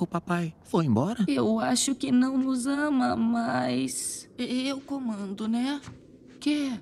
O papai foi embora? Eu acho que não nos ama mais. Eu comando, né? Que?